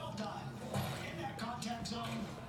Well done. In that contact zone.